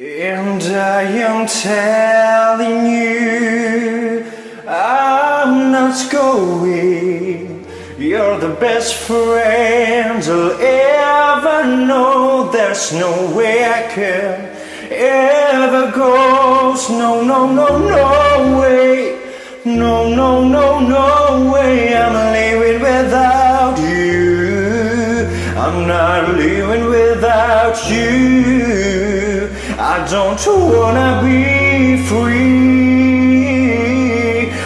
And I am telling you, I'm not going. You're the best friend I'll ever know. There's no way I can ever go. No, no, no, no way. No, no, no, no way. I'm living without you. I'm not living without you. I don't wanna be free.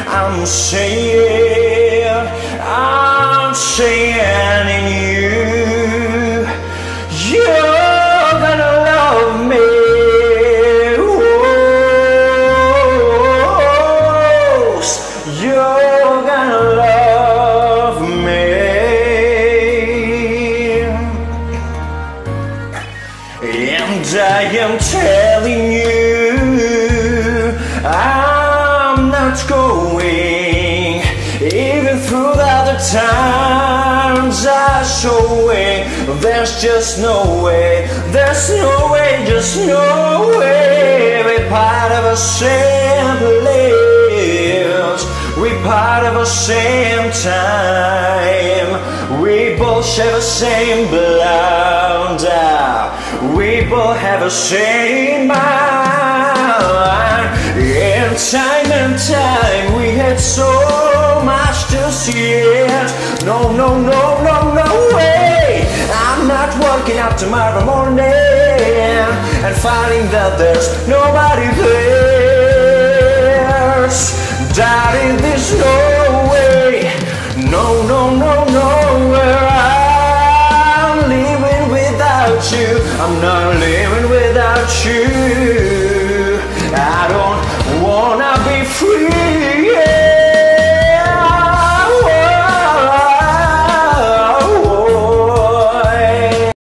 I'm saying, I'm saying in you, And I am telling you, I'm not going. Even through the other times I showing, there's just no way, there's no way, just no way. We're part of the same place, we're part of the same time. We both share the same blood. The same mind. And time and time we had so much to see. No, no, no, no, no way. I'm not waking up tomorrow morning and finding that there's nobody there. Darling, there's no way. No, no, no, no, where I'm living without you. I'm not living without you.